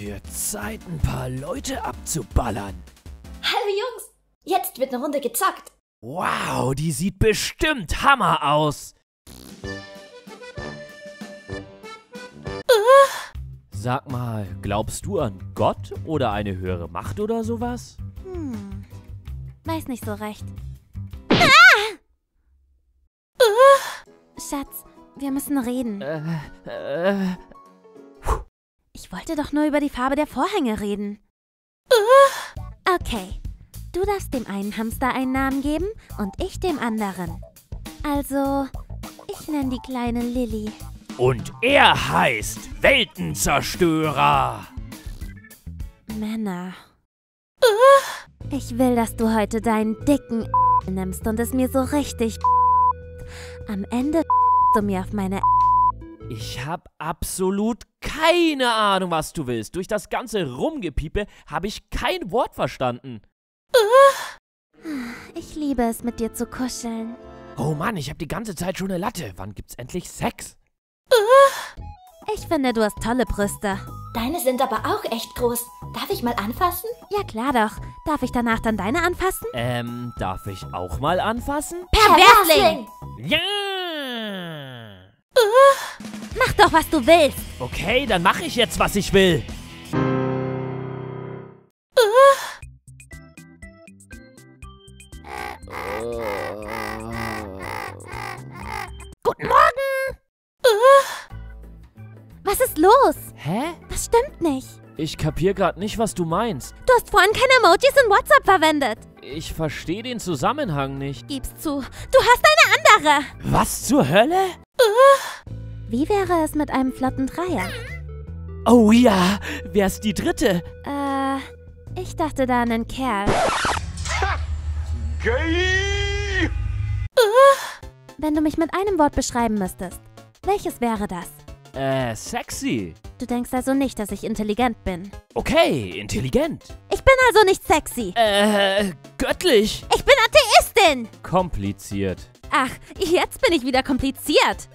Wird Zeit, ein paar Leute abzuballern. Hallo Jungs, jetzt wird eine Runde gezockt. Wow, die sieht bestimmt Hammer aus. Sag mal, glaubst du an Gott oder eine höhere Macht oder sowas? Hm. Weiß nicht so recht. Schatz, wir müssen reden. Äh, äh, Ich wollte doch nur über die Farbe der Vorhänge reden. Okay. Du darfst dem einen Hamster einen Namen geben und ich dem anderen. Also, ich nenne die kleine Lilly. und er heißt Weltenzerstörer. Männer. Ich will, dass du heute deinen dicken nimmst und es mir so richtig Am Ende du mir auf meine Ich hab absolut keine Ahnung, was du willst. Durch das ganze Rumgepiepe habe ich kein Wort verstanden. Ich liebe es, mit dir zu kuscheln. Oh Mann, ich habe die ganze Zeit schon eine Latte. Wann gibt's endlich Sex? Ich finde, du hast tolle Brüste. Deine sind aber auch echt groß. Darf ich mal anfassen? Ja, klar doch. Darf ich danach dann deine anfassen? Ähm, darf ich auch mal anfassen? Perversling! Ja! Mach doch, was du willst. Okay, dann mache ich jetzt, was ich will. Guten Morgen. Was ist los? Hä? Das stimmt nicht. Ich kapier grad nicht, was du meinst. Du hast vorhin keine Emojis in WhatsApp verwendet. Ich verstehe den Zusammenhang nicht. Gib's zu. Du hast eine andere. Was zur Hölle? Wie wäre es mit einem flotten Dreier? Oh ja, wer ist die dritte? Äh, ich dachte da an einen Kerl. Wenn du mich mit einem Wort beschreiben müsstest, welches wäre das? Äh, sexy. Du denkst also nicht, dass ich intelligent bin. Okay, intelligent. Ich bin also nicht sexy. Äh, göttlich. Ich bin Atheistin. Kompliziert. Ach, jetzt bin ich wieder kompliziert.